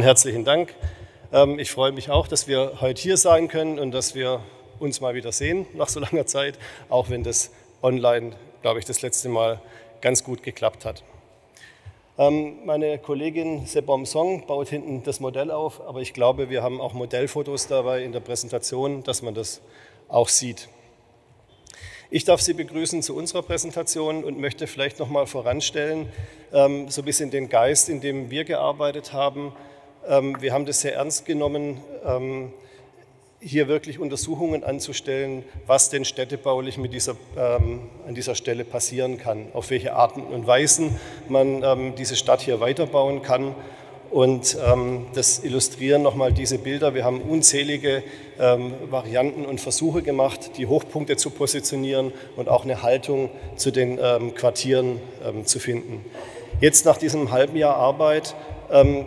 Herzlichen Dank. Ähm, ich freue mich auch, dass wir heute hier sein können und dass wir uns mal wieder sehen nach so langer Zeit, auch wenn das online, glaube ich, das letzte Mal ganz gut geklappt hat. Ähm, meine Kollegin Sebom Song baut hinten das Modell auf, aber ich glaube, wir haben auch Modellfotos dabei in der Präsentation, dass man das auch sieht. Ich darf Sie begrüßen zu unserer Präsentation und möchte vielleicht noch mal voranstellen, ähm, so ein bisschen den Geist, in dem wir gearbeitet haben, wir haben das sehr ernst genommen, ähm, hier wirklich Untersuchungen anzustellen, was denn städtebaulich mit dieser, ähm, an dieser Stelle passieren kann, auf welche Arten und Weisen man diese Stadt hier weiterbauen kann. Und das illustrieren nochmal diese Bilder. Wir haben unzählige Varianten und Versuche gemacht, die Hochpunkte zu positionieren und auch eine Haltung zu den Quartieren zu finden. Jetzt nach diesem halben Jahr Arbeit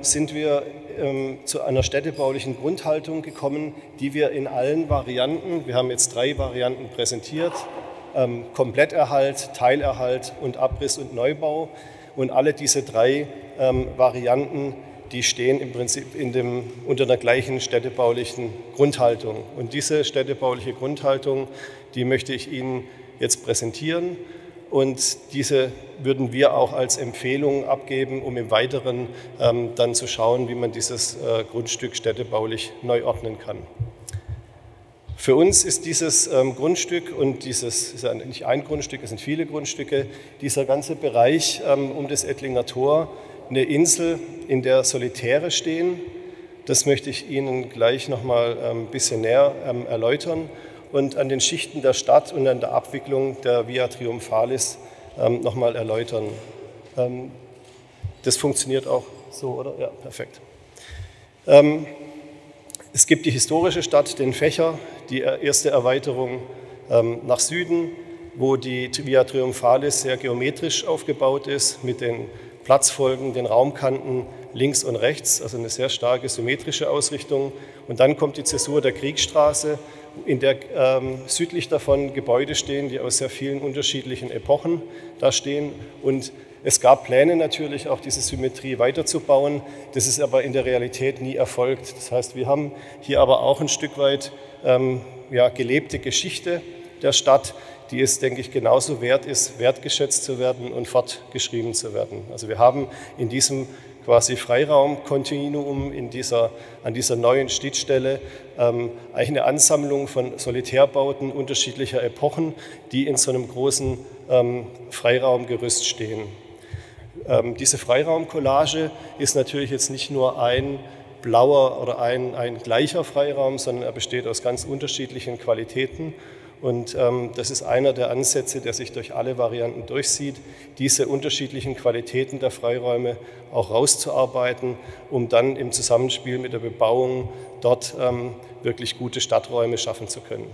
sind wir ähm, zu einer städtebaulichen Grundhaltung gekommen, die wir in allen Varianten, wir haben jetzt drei Varianten präsentiert, ähm, Kompletterhalt, Teilerhalt und Abriss und Neubau. Und alle diese drei ähm, Varianten, die stehen im Prinzip in dem, unter der gleichen städtebaulichen Grundhaltung. Und diese städtebauliche Grundhaltung, die möchte ich Ihnen jetzt präsentieren. Und diese würden wir auch als Empfehlung abgeben, um im Weiteren ähm, dann zu schauen, wie man dieses äh, Grundstück städtebaulich neu ordnen kann. Für uns ist dieses ähm, Grundstück und dieses ist ja nicht ein Grundstück, es sind viele Grundstücke, dieser ganze Bereich ähm, um das Ettlinger Tor eine Insel, in der Solitäre stehen. Das möchte ich Ihnen gleich noch mal ein ähm, bisschen näher ähm, erläutern und an den Schichten der Stadt und an der Abwicklung der Via Triumphalis ähm, nochmal erläutern. Ähm, das funktioniert auch so, oder? Ja, perfekt. Ähm, es gibt die historische Stadt, den Fächer, die erste Erweiterung ähm, nach Süden, wo die Via Triumphalis sehr geometrisch aufgebaut ist, mit den Platzfolgen, den Raumkanten links und rechts, also eine sehr starke symmetrische Ausrichtung. Und dann kommt die Zäsur der Kriegsstraße, in der ähm, südlich davon Gebäude stehen, die aus sehr vielen unterschiedlichen Epochen da stehen. Und es gab Pläne natürlich auch diese Symmetrie weiterzubauen. Das ist aber in der Realität nie erfolgt. Das heißt, wir haben hier aber auch ein Stück weit ähm, ja, gelebte Geschichte der Stadt, die es, denke ich, genauso wert ist, wertgeschätzt zu werden und fortgeschrieben zu werden. Also wir haben in diesem quasi Freiraumkontinuum in dieser, an dieser neuen Schnittstelle ähm, eine Ansammlung von Solitärbauten unterschiedlicher Epochen, die in so einem großen ähm, Freiraumgerüst stehen. Ähm, diese Freiraumcollage ist natürlich jetzt nicht nur ein blauer oder ein, ein gleicher Freiraum, sondern er besteht aus ganz unterschiedlichen Qualitäten und ähm, das ist einer der Ansätze, der sich durch alle Varianten durchsieht, diese unterschiedlichen Qualitäten der Freiräume auch rauszuarbeiten, um dann im Zusammenspiel mit der Bebauung dort ähm, wirklich gute Stadträume schaffen zu können.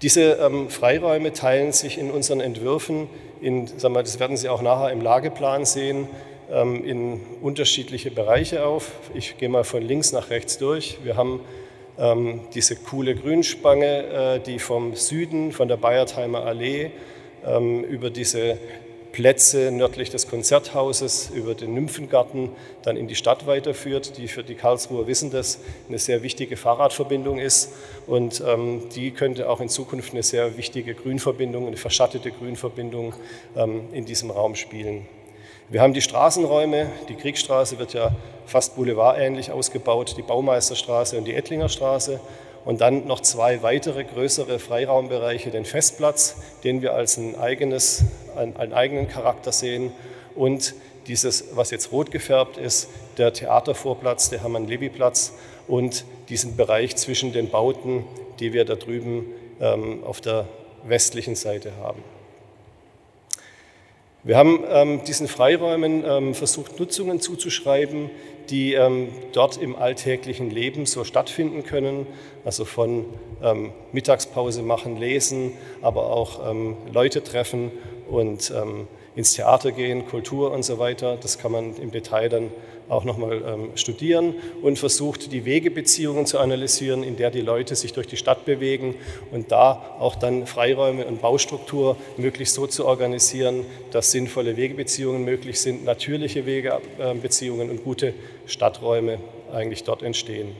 Diese ähm, Freiräume teilen sich in unseren Entwürfen, in, sagen wir, das werden Sie auch nachher im Lageplan sehen, ähm, in unterschiedliche Bereiche auf. Ich gehe mal von links nach rechts durch. Wir haben ähm, diese coole Grünspange, äh, die vom Süden, von der Bayertheimer Allee, ähm, über diese Plätze nördlich des Konzerthauses, über den Nymphengarten dann in die Stadt weiterführt, die für die Karlsruher wissen das eine sehr wichtige Fahrradverbindung ist und ähm, die könnte auch in Zukunft eine sehr wichtige Grünverbindung, eine verschattete Grünverbindung ähm, in diesem Raum spielen. Wir haben die Straßenräume, die Kriegstraße wird ja fast boulevardähnlich ausgebaut, die Baumeisterstraße und die Ettlinger Straße und dann noch zwei weitere größere Freiraumbereiche, den Festplatz, den wir als ein eigenes, einen, einen eigenen Charakter sehen und dieses, was jetzt rot gefärbt ist, der Theatervorplatz, der Hermann-Levi-Platz und diesen Bereich zwischen den Bauten, die wir da drüben ähm, auf der westlichen Seite haben. Wir haben ähm, diesen Freiräumen ähm, versucht, Nutzungen zuzuschreiben, die ähm, dort im alltäglichen Leben so stattfinden können, also von ähm, Mittagspause machen, lesen, aber auch ähm, Leute treffen und ähm, ins Theater gehen, Kultur und so weiter. Das kann man im Detail dann auch nochmal ähm, studieren und versucht, die Wegebeziehungen zu analysieren, in der die Leute sich durch die Stadt bewegen und da auch dann Freiräume und Baustruktur möglichst so zu organisieren, dass sinnvolle Wegebeziehungen möglich sind, natürliche Wegebeziehungen und gute Stadträume eigentlich dort entstehen.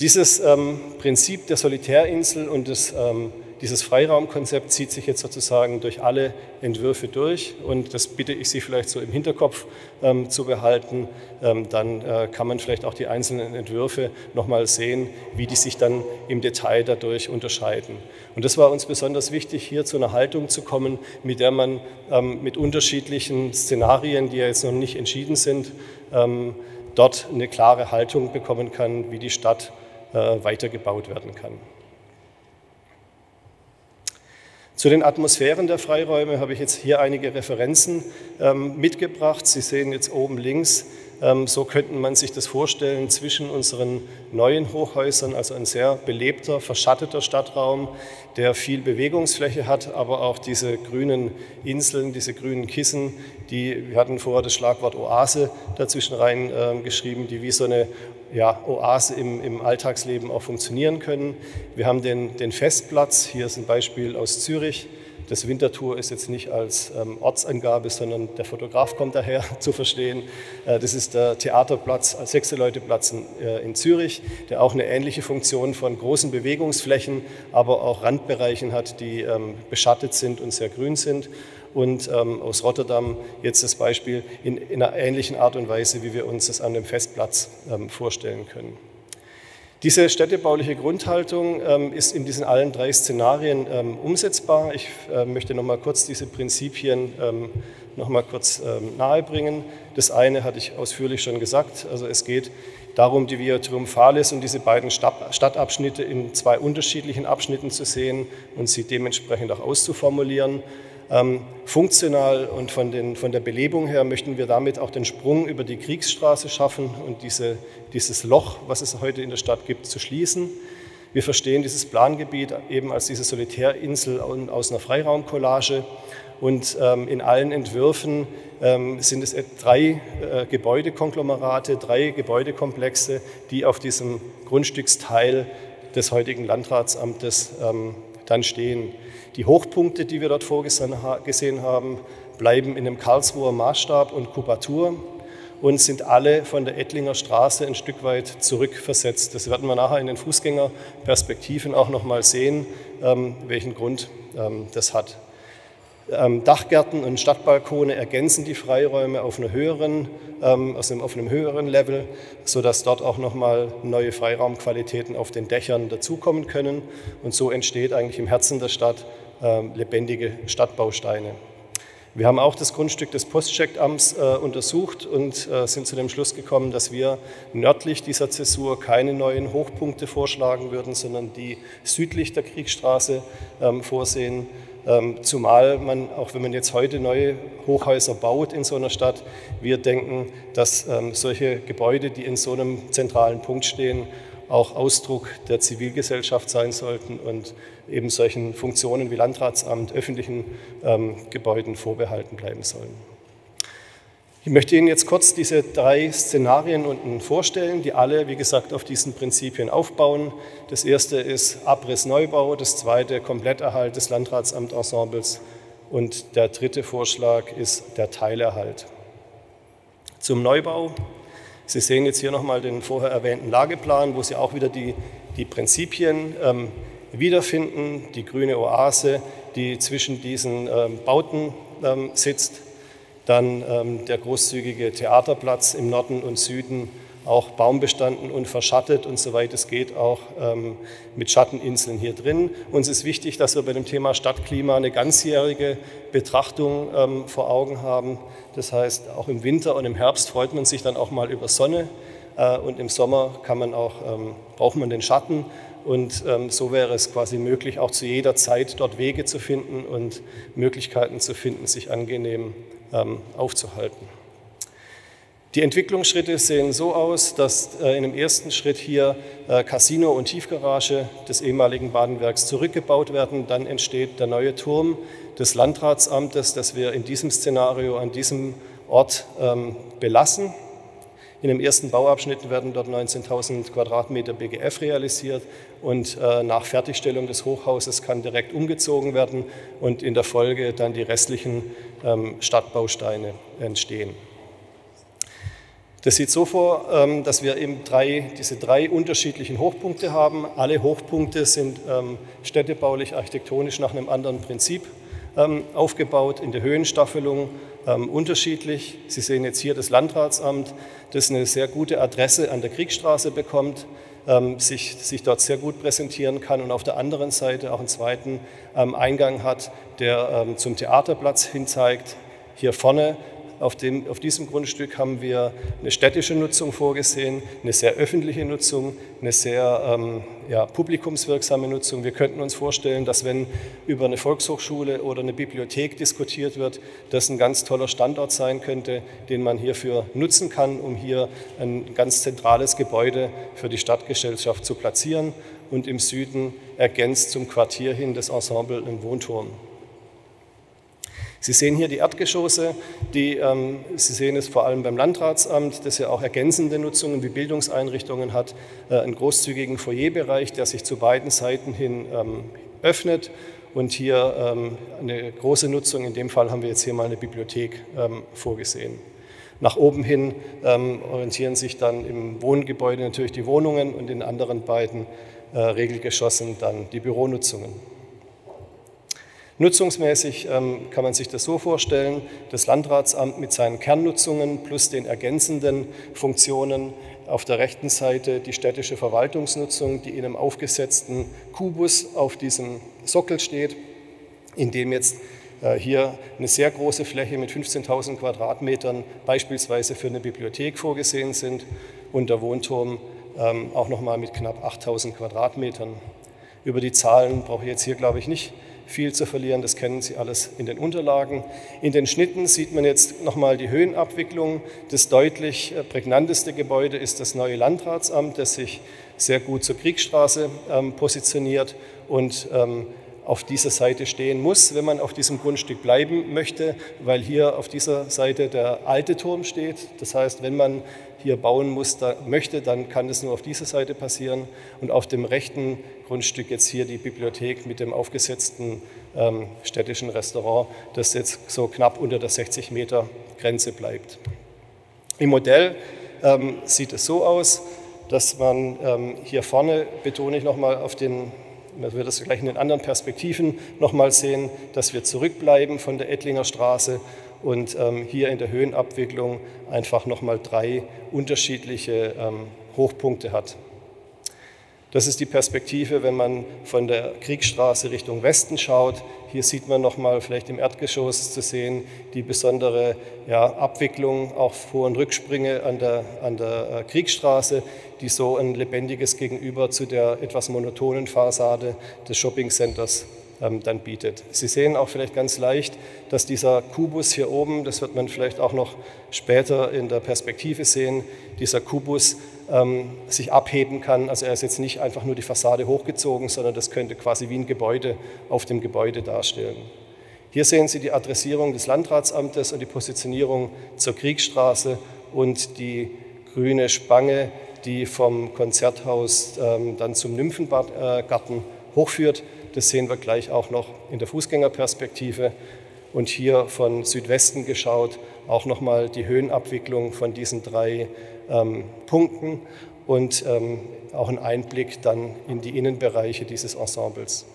Dieses ähm, Prinzip der Solitärinsel und des ähm, dieses Freiraumkonzept zieht sich jetzt sozusagen durch alle Entwürfe durch und das bitte ich Sie vielleicht so im Hinterkopf ähm, zu behalten. Ähm, dann äh, kann man vielleicht auch die einzelnen Entwürfe nochmal sehen, wie die sich dann im Detail dadurch unterscheiden. Und das war uns besonders wichtig, hier zu einer Haltung zu kommen, mit der man ähm, mit unterschiedlichen Szenarien, die ja jetzt noch nicht entschieden sind, ähm, dort eine klare Haltung bekommen kann, wie die Stadt äh, weitergebaut werden kann. Zu den Atmosphären der Freiräume habe ich jetzt hier einige Referenzen ähm, mitgebracht. Sie sehen jetzt oben links, so könnte man sich das vorstellen zwischen unseren neuen Hochhäusern, also ein sehr belebter, verschatteter Stadtraum, der viel Bewegungsfläche hat, aber auch diese grünen Inseln, diese grünen Kissen, die, wir hatten vorher das Schlagwort Oase dazwischen rein äh, geschrieben, die wie so eine ja, Oase im, im Alltagsleben auch funktionieren können. Wir haben den, den Festplatz, hier ist ein Beispiel aus Zürich. Das Winterthur ist jetzt nicht als ähm, Ortsangabe, sondern der Fotograf kommt daher zu verstehen. Äh, das ist der Theaterplatz, äh, Sechseleuteplatz in, äh, in Zürich, der auch eine ähnliche Funktion von großen Bewegungsflächen, aber auch Randbereichen hat, die ähm, beschattet sind und sehr grün sind und ähm, aus Rotterdam jetzt das Beispiel in, in, einer ähnlichen Art und Weise, wie wir uns das an dem Festplatz ähm, vorstellen können. Diese städtebauliche Grundhaltung ähm, ist in diesen allen drei Szenarien ähm, umsetzbar. Ich äh, möchte noch mal kurz diese Prinzipien ähm, noch mal kurz ähm, nahebringen. Das eine hatte ich ausführlich schon gesagt. Also es geht darum, die Via Triumphalis und diese beiden Stadtabschnitte in zwei unterschiedlichen Abschnitten zu sehen und sie dementsprechend auch auszuformulieren. Ähm, funktional und von, den, von, der Belebung her möchten wir damit auch den Sprung über die Kriegsstraße schaffen und diese, dieses Loch, was es heute in der Stadt gibt, zu schließen. Wir verstehen dieses Plangebiet eben als diese Solitärinsel aus einer Freiraumcollage und ähm, in allen Entwürfen ähm, sind es drei äh, Gebäudekonglomerate, drei Gebäudekomplexe, die auf diesem Grundstücksteil des heutigen Landratsamtes ähm, dann stehen. Die Hochpunkte, die wir dort vorgesehen haben, bleiben in dem Karlsruher Maßstab und Kubatur und sind alle von der Ettlinger Straße ein Stück weit zurückversetzt. Das werden wir nachher in den Fußgängerperspektiven auch noch mal sehen, ähm, welchen Grund ähm, das hat. Ähm, Dachgärten und Stadtbalkone ergänzen die Freiräume auf, einer höheren, also auf einem höheren Level, sodass dort auch nochmal neue Freiraumqualitäten auf den Dächern dazukommen können. Und so entsteht eigentlich im Herzen der Stadt ähm, lebendige Stadtbausteine. Wir haben auch das Grundstück des Postcheckamts äh, untersucht und äh, sind zu dem Schluss gekommen, dass wir nördlich dieser Zäsur keine neuen Hochpunkte vorschlagen würden, sondern die südlich der Kriegsstraße ähm, vorsehen. Ähm, zumal man, auch wenn man jetzt heute neue Hochhäuser baut in so einer Stadt, wir denken, dass ähm, solche Gebäude, die in so einem zentralen Punkt stehen, auch Ausdruck der Zivilgesellschaft sein sollten und eben solchen Funktionen wie Landratsamt, öffentlichen ähm, Gebäuden vorbehalten bleiben sollen. Ich möchte Ihnen jetzt kurz diese drei Szenarien unten vorstellen, die alle, wie gesagt, auf diesen Prinzipien aufbauen. Das erste ist Abriss-Neubau, das zweite Kompletterhalt des Landratsamtensembles und der dritte Vorschlag ist der Teilerhalt. Zum Neubau. Sie sehen jetzt hier nochmal den vorher erwähnten Lageplan, wo Sie auch wieder die, die Prinzipien ähm, wiederfinden, die grüne Oase, die zwischen diesen ähm, Bauten ähm, sitzt, dann ähm, der großzügige Theaterplatz im Norden und Süden, auch baumbestanden und verschattet und soweit es geht auch ähm, mit Schatteninseln hier drin. Uns ist wichtig, dass wir bei dem Thema Stadtklima eine ganzjährige Betrachtung ähm, vor Augen haben. Das heißt, auch im Winter und im Herbst freut man sich dann auch mal über Sonne äh, und im Sommer kann man auch, ähm, braucht man den Schatten und ähm, so wäre es quasi möglich, auch zu jeder Zeit dort Wege zu finden und Möglichkeiten zu finden, sich angenehm aufzuhalten. Die Entwicklungsschritte sehen so aus, dass äh, in dem ersten Schritt hier äh, Casino und Tiefgarage des ehemaligen Badenwerks zurückgebaut werden. Dann entsteht der neue Turm des Landratsamtes, das wir in diesem Szenario an diesem Ort ähm, belassen. In dem ersten Bauabschnitt werden dort 19.000 Quadratmeter BGF realisiert und äh, nach Fertigstellung des Hochhauses kann direkt umgezogen werden und in der Folge dann die restlichen ähm, Stadtbausteine entstehen. Das sieht so vor, ähm, dass wir eben drei, diese drei unterschiedlichen Hochpunkte haben. Alle Hochpunkte sind ähm, städtebaulich, architektonisch nach einem anderen Prinzip ähm, aufgebaut, in der Höhenstaffelung unterschiedlich. Sie sehen jetzt hier das Landratsamt, das eine sehr gute Adresse an der Kriegsstraße bekommt, sich, sich dort sehr gut präsentieren kann und auf der anderen Seite auch einen zweiten Eingang hat, der zum Theaterplatz hin zeigt. Hier vorne auf, dem, auf diesem Grundstück haben wir eine städtische Nutzung vorgesehen, eine sehr öffentliche Nutzung, eine sehr ähm, ja, publikumswirksame Nutzung. Wir könnten uns vorstellen, dass wenn über eine Volkshochschule oder eine Bibliothek diskutiert wird, das ein ganz toller Standort sein könnte, den man hierfür nutzen kann, um hier ein ganz zentrales Gebäude für die Stadtgesellschaft zu platzieren und im Süden ergänzt zum Quartier hin das Ensemble im Wohnturm. Sie sehen hier die Erdgeschosse, die, ähm, Sie sehen es vor allem beim Landratsamt, das ja auch ergänzende Nutzungen wie Bildungseinrichtungen hat, äh, einen großzügigen Foyerbereich, der sich zu beiden Seiten hin ähm, öffnet und hier ähm, eine große Nutzung, in dem Fall haben wir jetzt hier mal eine Bibliothek ähm, vorgesehen. Nach oben hin ähm, orientieren sich dann im Wohngebäude natürlich die Wohnungen und in anderen beiden äh, Regelgeschossen dann die Büronutzungen. Nutzungsmäßig ähm, kann man sich das so vorstellen, das Landratsamt mit seinen Kernnutzungen plus den ergänzenden Funktionen auf der rechten Seite die städtische Verwaltungsnutzung, die in einem aufgesetzten Kubus auf diesem Sockel steht, in dem jetzt äh, hier eine sehr große Fläche mit 15.000 Quadratmetern beispielsweise für eine Bibliothek vorgesehen sind und der Wohnturm ähm, auch nochmal mit knapp 8.000 Quadratmetern. Über die Zahlen brauche ich jetzt hier, glaube ich, nicht viel zu verlieren. Das kennen Sie alles in den Unterlagen. In den Schnitten sieht man jetzt nochmal die Höhenabwicklung. Das deutlich äh, prägnanteste Gebäude ist das neue Landratsamt, das sich sehr gut zur Kriegsstraße ähm, positioniert und ähm, auf dieser Seite stehen muss, wenn man auf diesem Grundstück bleiben möchte, weil hier auf dieser Seite der alte Turm steht. Das heißt, wenn man hier bauen muss, da möchte, dann kann das nur auf dieser Seite passieren. Und auf dem rechten Grundstück jetzt hier die Bibliothek mit dem aufgesetzten ähm, städtischen Restaurant, das jetzt so knapp unter der 60 Meter Grenze bleibt. Im Modell ähm, sieht es so aus, dass man ähm, hier vorne, betone ich nochmal auf den man wird das gleich in den anderen Perspektiven nochmal sehen, dass wir zurückbleiben von der Ettlinger Straße und ähm, hier in der Höhenabwicklung einfach nochmal drei unterschiedliche ähm, Hochpunkte hat. Das ist die Perspektive, wenn man von der Kriegsstraße Richtung Westen schaut. Hier sieht man nochmal vielleicht im Erdgeschoss zu sehen die besondere ja, Abwicklung, auch Vor- und Rücksprünge an der, an der äh, Kriegsstraße, die so ein lebendiges Gegenüber zu der etwas monotonen Fassade des Shoppingcenters dann bietet. Sie sehen auch vielleicht ganz leicht, dass dieser Kubus hier oben, das wird man vielleicht auch noch später in der Perspektive sehen, dieser Kubus ähm, sich abheben kann. Also er ist jetzt nicht einfach nur die Fassade hochgezogen, sondern das könnte quasi wie ein Gebäude auf dem Gebäude darstellen. Hier sehen Sie die Adressierung des Landratsamtes und die Positionierung zur Kriegsstraße und die grüne Spange, die vom Konzerthaus ähm, dann zum Nymphengarten hochführt. Das sehen wir gleich auch noch in der Fußgängerperspektive. Und hier von Südwesten geschaut auch nochmal die Höhenabwicklung von diesen drei ähm, Punkten und ähm, auch ein Einblick dann in die Innenbereiche dieses Ensembles.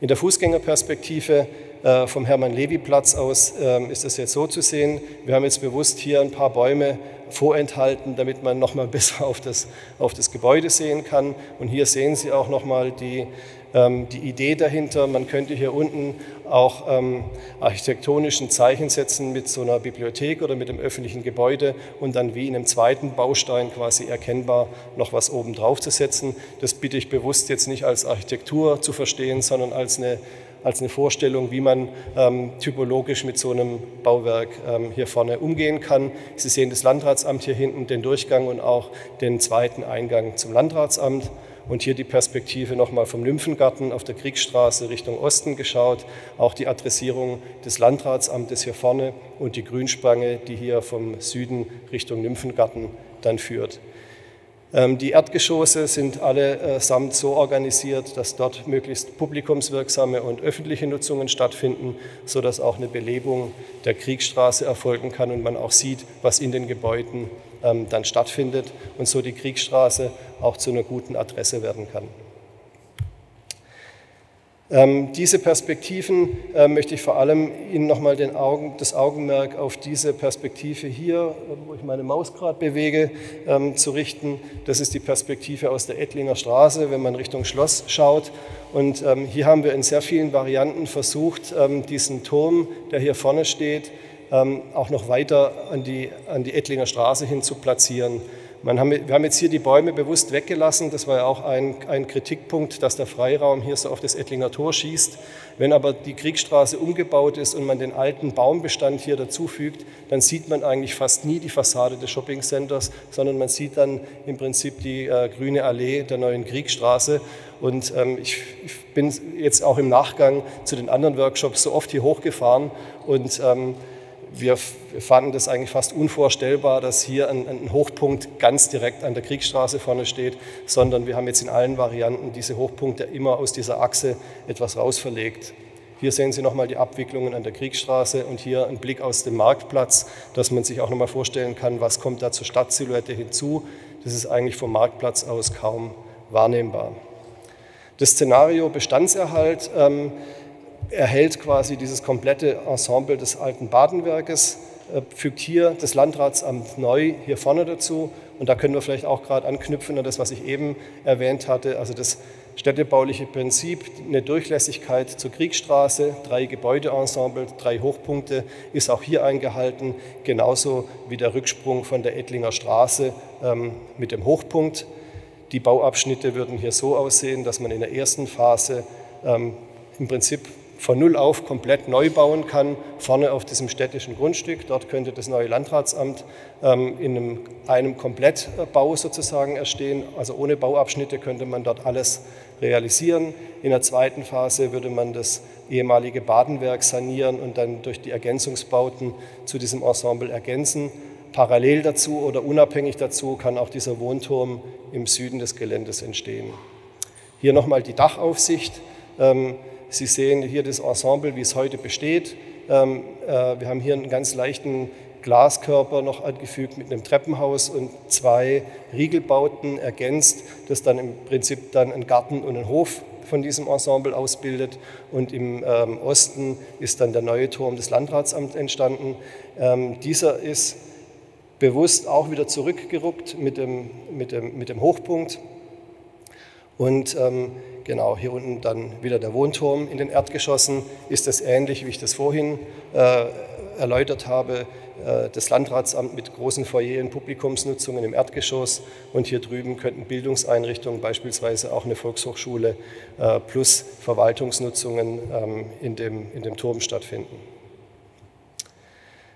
In der Fußgängerperspektive äh, vom Hermann-Levi-Platz aus äh, ist es jetzt so zu sehen. Wir haben jetzt bewusst hier ein paar Bäume vorenthalten, damit man nochmal besser auf das, auf das Gebäude sehen kann. Und hier sehen Sie auch nochmal die, ähm, die Idee dahinter. Man könnte hier unten auch ähm, architektonischen Zeichen setzen mit so einer Bibliothek oder mit einem öffentlichen Gebäude und dann wie in einem zweiten Baustein quasi erkennbar noch was oben drauf zu setzen. Das bitte ich bewusst jetzt nicht als Architektur zu verstehen, sondern als eine als eine Vorstellung, wie man ähm, typologisch mit so einem Bauwerk ähm, hier vorne umgehen kann. Sie sehen das Landratsamt hier hinten, den Durchgang und auch den zweiten Eingang zum Landratsamt. Und hier die Perspektive nochmal vom Nymphengarten auf der Kriegsstraße Richtung Osten geschaut. Auch die Adressierung des Landratsamtes hier vorne und die Grünspange, die hier vom Süden Richtung Nymphengarten dann führt. Ähm, die Erdgeschosse sind allesamt so organisiert, dass dort möglichst publikumswirksame und öffentliche Nutzungen stattfinden, sodass auch eine Belebung der Kriegsstraße erfolgen kann und man auch sieht, was in den Gebäuden ähm, dann stattfindet und so die Kriegsstraße auch zu einer guten Adresse werden kann. Ähm, diese Perspektiven äh, möchte ich vor allem Ihnen nochmal Augen, das Augenmerk auf diese Perspektive hier, äh, wo ich meine Maus gerade bewege, ähm, zu richten. Das ist die Perspektive aus der Ettlinger Straße, wenn man Richtung Schloss schaut. Und ähm, hier haben wir in sehr vielen Varianten versucht, ähm, diesen Turm, der hier vorne steht, ähm, auch noch weiter an die, an die Ettlinger Straße hin zu platzieren. Haben, wir haben jetzt hier die Bäume bewusst weggelassen. Das war ja auch ein, ein, Kritikpunkt, dass der Freiraum hier so auf das Ettlinger Tor schießt. Wenn aber die Kriegsstraße umgebaut ist und man den alten Baumbestand hier dazufügt, dann sieht man eigentlich fast nie die Fassade des Shoppingcenters, sondern man sieht dann im Prinzip die äh, grüne Allee der neuen Kriegsstraße. Und ähm, ich, ich, bin jetzt auch im Nachgang zu den anderen Workshops so oft hier hochgefahren und ähm, wir fanden das eigentlich fast unvorstellbar, dass hier ein, ein, Hochpunkt ganz direkt an der Kriegsstraße vorne steht, sondern wir haben jetzt in allen Varianten diese Hochpunkte immer aus dieser Achse etwas rausverlegt. Hier sehen Sie nochmal die Abwicklungen an der Kriegsstraße und hier ein Blick aus dem Marktplatz, dass man sich auch nochmal vorstellen kann, was kommt da zur Stadtsilhouette hinzu. Das ist eigentlich vom Marktplatz aus kaum wahrnehmbar. Das Szenario Bestandserhalt ähm, erhält quasi dieses komplette Ensemble des alten Badenwerkes, äh, fügt hier das Landratsamt neu hier vorne dazu. Und da können wir vielleicht auch gerade anknüpfen an das, was ich eben erwähnt hatte, also das städtebauliche Prinzip, eine Durchlässigkeit zur Kriegsstraße, drei Gebäudeensemble, drei Hochpunkte ist auch hier eingehalten, genauso wie der Rücksprung von der Ettlinger Straße ähm, mit dem Hochpunkt. Die Bauabschnitte würden hier so aussehen, dass man in der ersten Phase ähm, im Prinzip von Null auf komplett neu bauen kann, vorne auf diesem städtischen Grundstück. Dort könnte das neue Landratsamt ähm, in einem, einem Komplettbau sozusagen erstehen. Also ohne Bauabschnitte könnte man dort alles realisieren. In der zweiten Phase würde man das ehemalige Badenwerk sanieren und dann durch die Ergänzungsbauten zu diesem Ensemble ergänzen. Parallel dazu oder unabhängig dazu kann auch dieser Wohnturm im Süden des Geländes entstehen. Hier nochmal die Dachaufsicht. Ähm, Sie sehen hier das Ensemble, wie es heute besteht. Ähm, äh, wir haben hier einen ganz leichten Glaskörper noch angefügt mit einem Treppenhaus und zwei Riegelbauten ergänzt, das dann im Prinzip dann einen Garten und einen Hof von diesem Ensemble ausbildet. Und im ähm, Osten ist dann der neue Turm des Landratsamts entstanden. Ähm, dieser ist bewusst auch wieder zurückgerückt mit dem, mit dem, mit dem Hochpunkt. Und ähm, Genau, hier unten dann wieder der Wohnturm. In den Erdgeschossen ist es ähnlich, wie ich das vorhin äh, erläutert habe. Äh, das Landratsamt mit großen Foyer- und Publikumsnutzungen im Erdgeschoss und hier drüben könnten Bildungseinrichtungen, beispielsweise auch eine Volkshochschule, äh, plus Verwaltungsnutzungen ähm, in, dem, in dem Turm stattfinden.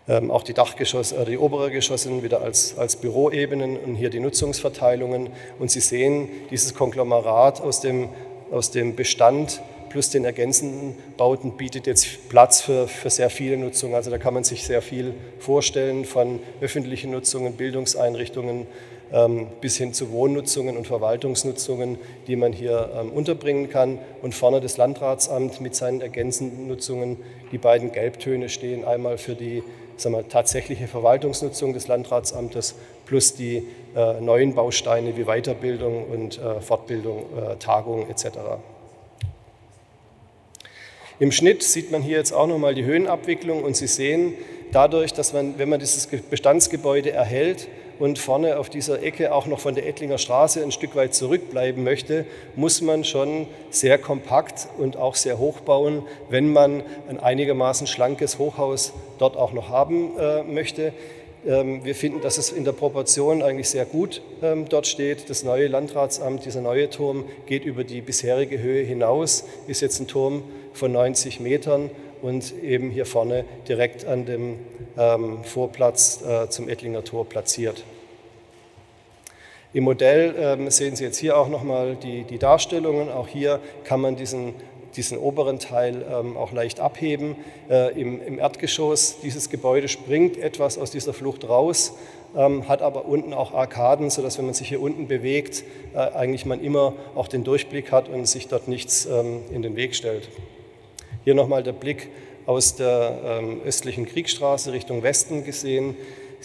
Ähm, auch die Dachgeschosse, äh, die obere Geschosse wieder als, als Büroebenen und hier die Nutzungsverteilungen. Und Sie sehen dieses Konglomerat aus dem aus dem Bestand plus den ergänzenden Bauten bietet jetzt Platz für, für sehr viele Nutzungen. Also da kann man sich sehr viel vorstellen von öffentlichen Nutzungen, Bildungseinrichtungen ähm, bis hin zu Wohnnutzungen und Verwaltungsnutzungen, die man hier ähm, unterbringen kann. Und vorne das Landratsamt mit seinen ergänzenden Nutzungen. Die beiden Gelbtöne stehen einmal für die sagen wir, tatsächliche Verwaltungsnutzung des Landratsamtes plus die äh, neuen Bausteine wie Weiterbildung und äh, Fortbildung, äh, Tagung etc. Im Schnitt sieht man hier jetzt auch nochmal die Höhenabwicklung und Sie sehen dadurch, dass man, wenn man dieses Bestandsgebäude erhält und vorne auf dieser Ecke auch noch von der Ettlinger Straße ein Stück weit zurückbleiben möchte, muss man schon sehr kompakt und auch sehr hoch bauen, wenn man ein einigermaßen schlankes Hochhaus dort auch noch haben äh, möchte. Ähm, wir finden, dass es in der Proportion eigentlich sehr gut ähm, dort steht. Das neue Landratsamt, dieser neue Turm geht über die bisherige Höhe hinaus, ist jetzt ein Turm von 90 Metern und eben hier vorne direkt an dem ähm, Vorplatz äh, zum Ettlinger Tor platziert. Im Modell sehen Sie jetzt hier auch nochmal die, die Darstellungen. Auch hier kann man diesen diesen oberen Teil ähm, auch leicht abheben. Äh, im, im, Erdgeschoss dieses Gebäude springt etwas aus dieser Flucht raus, ähm, hat aber unten auch Arkaden, sodass wenn man sich hier unten bewegt, äh, eigentlich man immer auch den Durchblick hat und sich dort nichts ähm, in den Weg stellt. Hier nochmal der Blick aus der ähm, östlichen Kriegstraße Richtung Westen gesehen.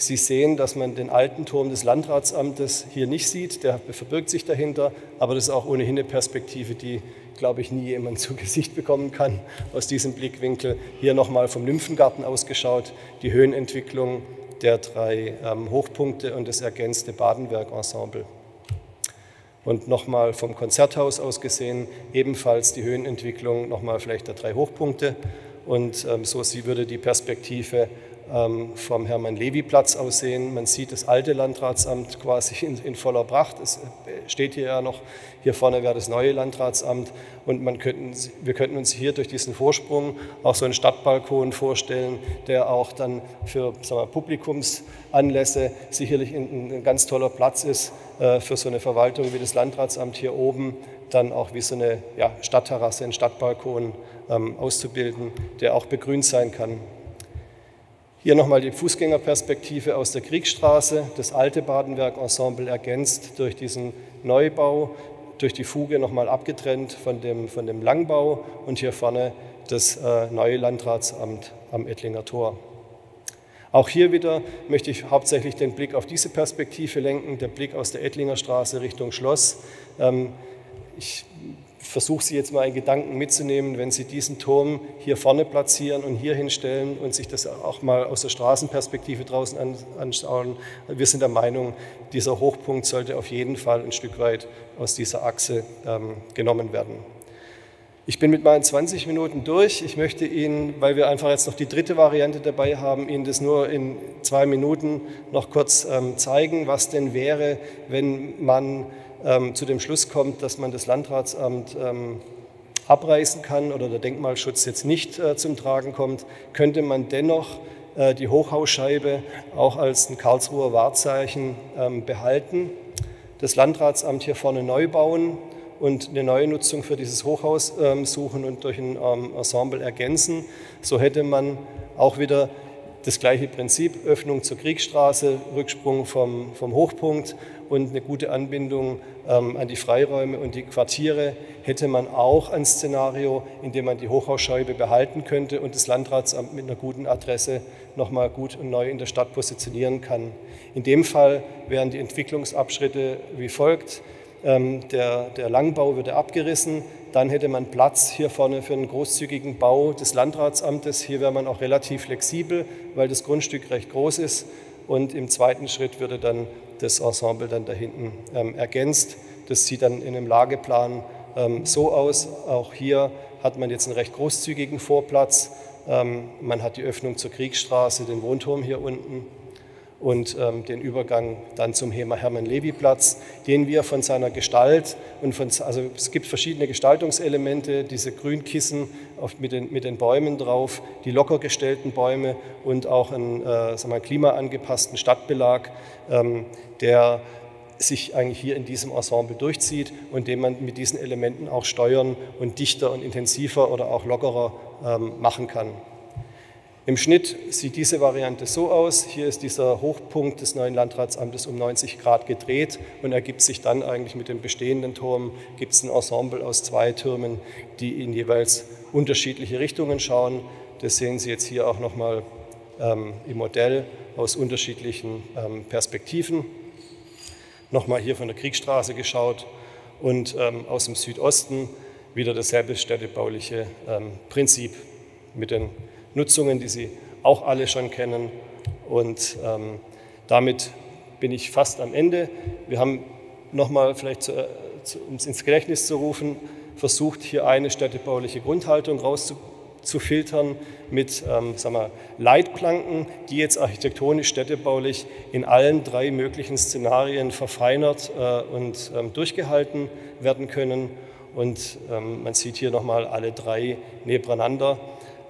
Sie sehen, dass man den alten Turm des Landratsamtes hier nicht sieht, der verbirgt sich dahinter, aber das ist auch ohnehin eine Perspektive, die, glaube ich, nie jemand zu Gesicht bekommen kann aus diesem Blickwinkel. Hier nochmal vom Nymphengarten ausgeschaut, die Höhenentwicklung der drei ähm, Hochpunkte und das ergänzte Badenwerkensemble. Und nochmal vom Konzerthaus aus gesehen, ebenfalls die Höhenentwicklung, nochmal vielleicht der drei Hochpunkte. Und ähm, so würde die Perspektive vom Hermann-Levi-Platz aussehen. Man sieht das alte Landratsamt quasi in, in, voller Pracht. Es steht hier ja noch, hier vorne wäre das neue Landratsamt. Und man könnten, wir könnten uns hier durch diesen Vorsprung auch so einen Stadtbalkon vorstellen, der auch dann für wir, Publikumsanlässe sicherlich ein, ein ganz toller Platz ist äh, für so eine Verwaltung wie das Landratsamt hier oben, dann auch wie so eine ja, Stadtterrasse, ein Stadtbalkon ähm, auszubilden, der auch begrünt sein kann. Hier nochmal die Fußgängerperspektive aus der Kriegsstraße, das alte Badenwerk-Ensemble ergänzt durch diesen Neubau, durch die Fuge nochmal abgetrennt von dem, von dem Langbau und hier vorne das äh, neue Landratsamt am Ettlinger Tor. Auch hier wieder möchte ich hauptsächlich den Blick auf diese Perspektive lenken, der Blick aus der Ettlinger Straße Richtung Schloss. Ähm, ich versuche Sie jetzt mal in Gedanken mitzunehmen, wenn Sie diesen Turm hier vorne platzieren und hier hinstellen und sich das auch mal aus der Straßenperspektive draußen anschauen. Wir sind der Meinung, dieser Hochpunkt sollte auf jeden Fall ein Stück weit aus dieser Achse ähm, genommen werden. Ich bin mit meinen 20 Minuten durch. Ich möchte Ihnen, weil wir einfach jetzt noch die dritte Variante dabei haben, Ihnen das nur in zwei Minuten noch kurz ähm, zeigen, was denn wäre, wenn man ähm, zu dem Schluss kommt, dass man das Landratsamt ähm, abreißen kann oder der Denkmalschutz jetzt nicht äh, zum Tragen kommt, könnte man dennoch äh, die Hochhausscheibe auch als ein Karlsruher Wahrzeichen ähm, behalten, das Landratsamt hier vorne neu bauen und eine neue Nutzung für dieses Hochhaus ähm, suchen und durch ein ähm, Ensemble ergänzen. So hätte man auch wieder das gleiche Prinzip, Öffnung zur Kriegsstraße, Rücksprung vom, vom Hochpunkt und eine gute Anbindung ähm, an die Freiräume und die Quartiere hätte man auch ein Szenario, in dem man die Hochhausscheibe behalten könnte und das Landratsamt mit einer guten Adresse nochmal gut und neu in der Stadt positionieren kann. In dem Fall wären die Entwicklungsabschritte wie folgt. Ähm, der, der Langbau würde abgerissen, dann hätte man Platz hier vorne für einen großzügigen Bau des Landratsamtes. Hier wäre man auch relativ flexibel, weil das Grundstück recht groß ist. Und im zweiten Schritt würde dann das Ensemble dann da hinten ähm, ergänzt. Das sieht dann in einem Lageplan ähm, so aus. Auch hier hat man jetzt einen recht großzügigen Vorplatz. Ähm, man hat die Öffnung zur Kriegsstraße, den Wohnturm hier unten und ähm, den Übergang dann zum Hermann-Levi-Platz, den wir von seiner Gestalt und von, also es gibt verschiedene Gestaltungselemente, diese Grünkissen mit, den, mit den Bäumen drauf, die locker gestellten Bäume und auch einen äh, sagen wir, klimaangepassten Stadtbelag, ähm, der sich eigentlich hier in diesem Ensemble durchzieht und den man mit diesen Elementen auch steuern und dichter und intensiver oder auch lockerer ähm, machen kann. Im Schnitt sieht diese Variante so aus. Hier ist dieser Hochpunkt des neuen Landratsamtes um 90 Grad gedreht und ergibt sich dann eigentlich mit dem bestehenden Turm, gibt es ein Ensemble aus zwei Türmen, die in jeweils unterschiedliche Richtungen schauen. Das sehen Sie jetzt hier auch nochmal ähm, im Modell aus unterschiedlichen ähm, Perspektiven. Nochmal hier von der Kriegsstraße geschaut und ähm, aus dem Südosten wieder dasselbe städtebauliche ähm, Prinzip mit den Nutzungen, die Sie auch alle schon kennen. Und ähm, damit bin ich fast am Ende. Wir haben nochmal vielleicht, zu, äh, zu, um es ins Gedächtnis zu rufen, versucht, hier eine städtebauliche Grundhaltung rauszufiltern mit ähm, sagen wir, Leitplanken, die jetzt architektonisch, städtebaulich in allen drei möglichen Szenarien verfeinert äh, und ähm, durchgehalten werden können. Und ähm, man sieht hier nochmal alle drei nebeneinander.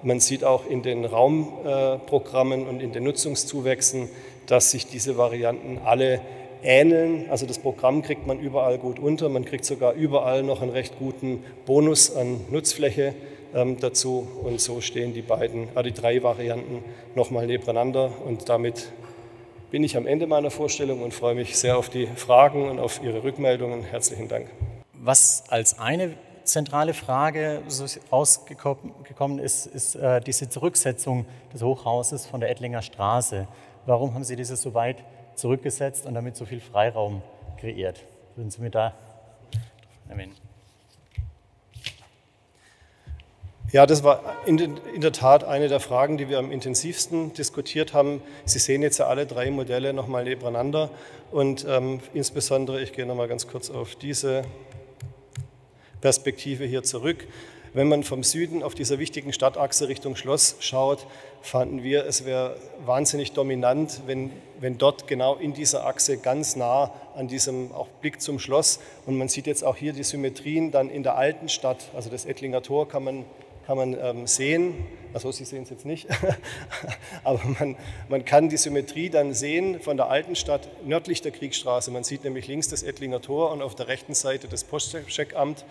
Man sieht auch in den Raumprogrammen und in den Nutzungszuwächsen, dass sich diese Varianten alle ähneln. Also das Programm kriegt man überall gut unter. Man kriegt sogar überall noch einen recht guten Bonus an Nutzfläche ähm, dazu. Und so stehen die beiden, äh, die drei Varianten nochmal nebeneinander. Und damit bin ich am Ende meiner Vorstellung und freue mich sehr auf die Fragen und auf Ihre Rückmeldungen. Herzlichen Dank. Was als eine zentrale Frage so rausgekommen ist, ist äh, diese Zurücksetzung des Hochhauses von der Ettlinger Straße. Warum haben Sie dieses so weit zurückgesetzt und damit so viel Freiraum kreiert? Würden Sie mir da erwähnen? Ja, das war in, der Tat eine der Fragen, die wir am intensivsten diskutiert haben. Sie sehen jetzt ja alle drei Modelle nochmal nebeneinander und ähm, insbesondere, ich gehe nochmal ganz kurz auf diese Perspektive hier zurück. Wenn man vom Süden auf dieser wichtigen Stadtachse Richtung Schloss schaut, fanden wir, es wäre wahnsinnig dominant, wenn, wenn dort genau in dieser Achse ganz nah an diesem auch Blick zum Schloss und man sieht jetzt auch hier die Symmetrien dann in der alten Stadt, also das Ettlinger Tor kann man kann man ähm, sehen, also Sie sehen es jetzt nicht, aber man, man kann die Symmetrie dann sehen von der alten Stadt nördlich der Kriegsstraße. Man sieht nämlich links das Ettlinger Tor und auf der rechten Seite das Postcheckamt,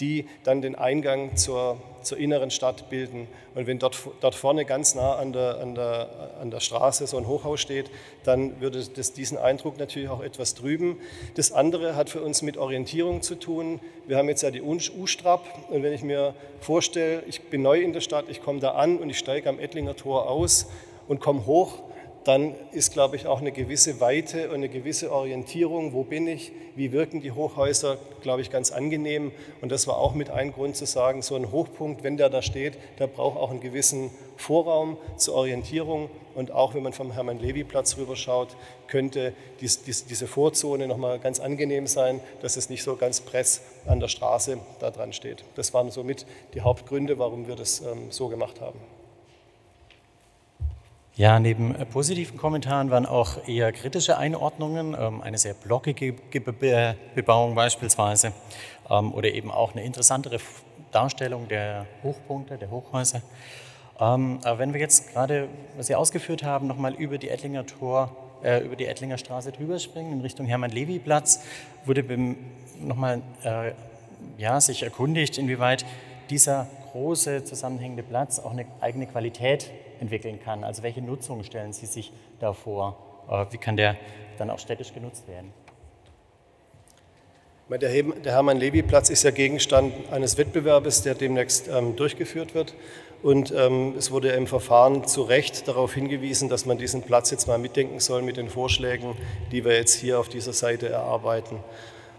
die dann den Eingang zur, zur inneren Stadt bilden. Und wenn dort, dort vorne ganz nah an der, an, der, an der Straße so ein Hochhaus steht, dann würde das diesen Eindruck natürlich auch etwas trüben. Das andere hat für uns mit Orientierung zu tun. Wir haben jetzt ja die U-Strap und wenn ich mir vorstelle, ich bin neu in der Stadt, ich komme da an und ich steige am Ettlinger Tor aus und komme hoch, dann ist, glaube ich, auch eine gewisse Weite und eine gewisse Orientierung, wo bin ich, wie wirken die Hochhäuser, glaube ich, ganz angenehm. Und das war auch mit ein Grund zu sagen, so ein Hochpunkt, wenn der da steht, der braucht auch einen gewissen Vorraum zur Orientierung. Und auch wenn man vom Hermann-Levi-Platz rüberschaut, könnte dies, dies, diese Vorzone nochmal ganz angenehm sein, dass es nicht so ganz press an der Straße da dran steht. Das waren somit die Hauptgründe, warum wir das ähm, so gemacht haben. Ja, neben äh, positiven Kommentaren waren auch eher kritische Einordnungen, ähm, eine sehr blockige Bebauung beispielsweise ähm, oder eben auch eine interessantere Darstellung der Hochpunkte, der Hochhäuser. Ähm, aber wenn wir jetzt gerade, was Sie ausgeführt haben, nochmal über die Ettlinger Tor, äh, über die Ettlinger Straße drüber springen in Richtung Hermann-Levi-Platz, wurde nochmal äh, ja, sich erkundigt, inwieweit dieser große zusammenhängende Platz auch eine eigene Qualität entwickeln kann. Also welche Nutzung stellen Sie sich da vor? Äh, wie kann der dann auch städtisch genutzt werden? Der Hermann-Levi-Platz ist ja Gegenstand eines Wettbewerbes, der demnächst ähm, durchgeführt wird. Und ähm, es wurde im Verfahren zu Recht darauf hingewiesen, dass man diesen Platz jetzt mal mitdenken soll mit den Vorschlägen, die wir jetzt hier auf dieser Seite erarbeiten.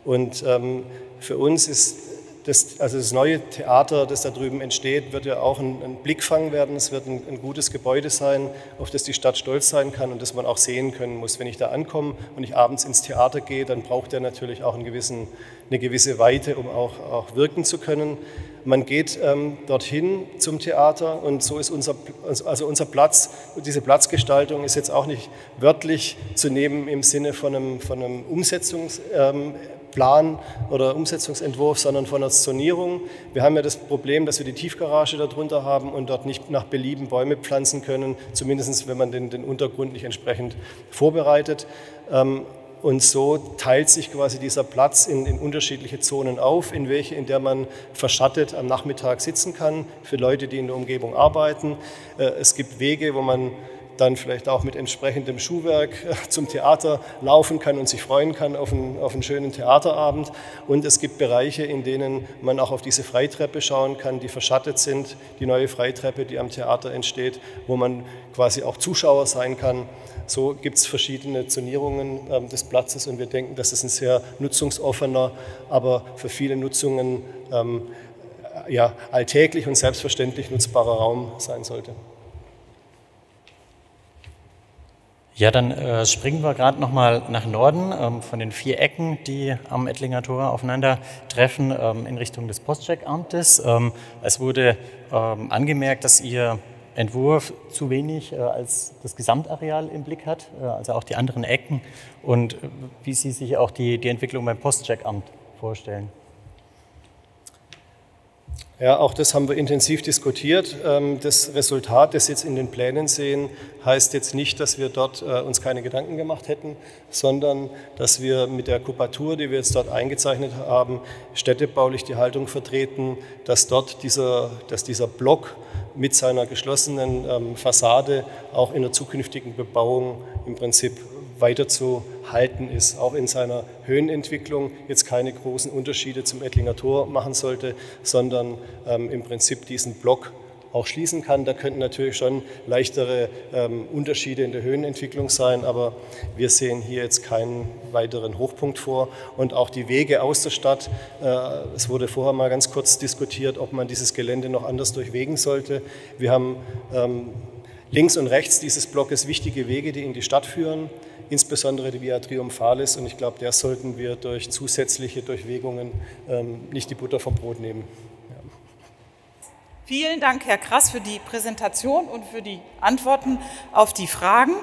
Und ähm, für uns ist das, also das neue Theater, das da drüben entsteht, wird ja auch ein, ein Blickfang werden. Es wird ein, ein, gutes Gebäude sein, auf das die Stadt stolz sein kann und das man auch sehen können muss. Wenn ich da ankomme und ich abends ins Theater gehe, dann braucht er natürlich auch gewissen, eine gewisse Weite, um auch, auch wirken zu können. Man geht ähm, dorthin zum Theater und so ist unser, also unser Platz, diese Platzgestaltung ist jetzt auch nicht wörtlich zu nehmen im Sinne von einem, von einem Umsetzungs, ähm, Plan oder Umsetzungsentwurf, sondern von der Zonierung. Wir haben ja das Problem, dass wir die Tiefgarage darunter haben und dort nicht nach Belieben Bäume pflanzen können, zumindest wenn man den, den Untergrund nicht entsprechend vorbereitet. Ähm, und so teilt sich quasi dieser Platz in, in, unterschiedliche Zonen auf, in welche, in der man verschattet am Nachmittag sitzen kann, für Leute, die in der Umgebung arbeiten. Äh, es gibt Wege, wo man dann vielleicht auch mit entsprechendem Schuhwerk äh, zum Theater laufen kann und sich freuen kann auf einen, auf einen schönen Theaterabend. Und es gibt Bereiche, in denen man auch auf diese Freitreppe schauen kann, die verschattet sind, die neue Freitreppe, die am Theater entsteht, wo man quasi auch Zuschauer sein kann. So gibt es verschiedene Zonierungen ähm, des Platzes und wir denken, dass es ein sehr nutzungsoffener, aber für viele Nutzungen ähm, ja, alltäglich und selbstverständlich nutzbarer Raum sein sollte. Ja, dann äh, springen wir gerade nochmal nach Norden ähm, von den vier Ecken, die am Ettlinger Tor aufeinandertreffen, ähm, in Richtung des Postcheckamtes. Ähm, es wurde ähm, angemerkt, dass Ihr Entwurf zu wenig äh, als das Gesamtareal im Blick hat, äh, also auch die anderen Ecken und äh, wie Sie sich auch die, die Entwicklung beim Postcheckamt vorstellen. Ja, auch das haben wir intensiv diskutiert. Ähm, das Resultat, das jetzt in den Plänen sehen, heißt jetzt nicht, dass wir dort äh, uns keine Gedanken gemacht hätten, sondern dass wir mit der Kubatur, die wir jetzt dort eingezeichnet haben, städtebaulich die Haltung vertreten, dass dort dieser, dass dieser Block mit seiner geschlossenen ähm, Fassade auch in der zukünftigen Bebauung im Prinzip weiter zu halten ist, auch in seiner Höhenentwicklung jetzt keine großen Unterschiede zum Ettlinger Tor machen sollte, sondern ähm, im Prinzip diesen Block auch schließen kann. Da könnten natürlich schon leichtere ähm, Unterschiede in der Höhenentwicklung sein, aber wir sehen hier jetzt keinen weiteren Hochpunkt vor. Und auch die Wege aus der Stadt, äh, es wurde vorher mal ganz kurz diskutiert, ob man dieses Gelände noch anders durchwegen sollte. Wir haben ähm, links und rechts dieses Blockes wichtige Wege, die in die Stadt führen insbesondere die Via Triumphalis. Und ich glaube, der sollten wir durch zusätzliche Durchwegungen ähm, nicht die Butter vom Brot nehmen. Ja. Vielen Dank, Herr Krass, für die Präsentation und für die Antworten auf die Fragen.